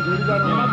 같이 놀이잖아.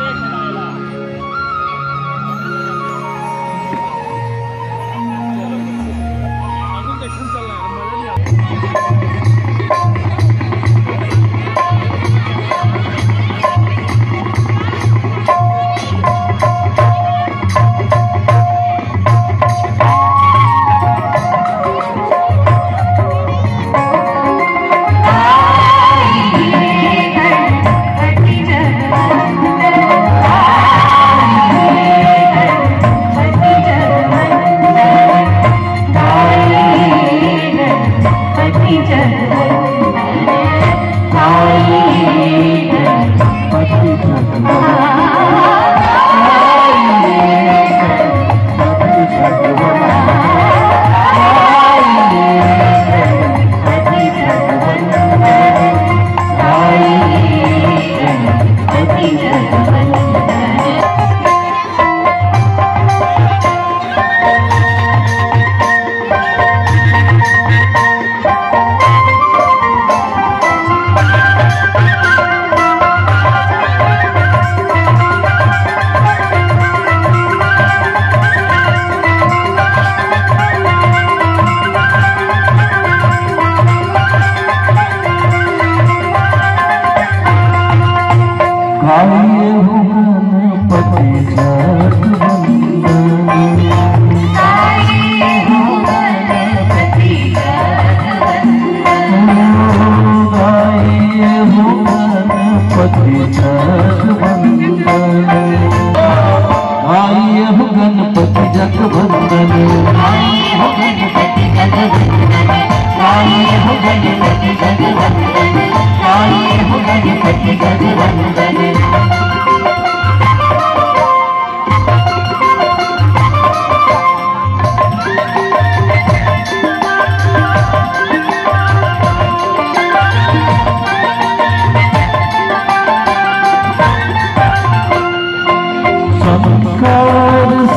Hallelujah. God is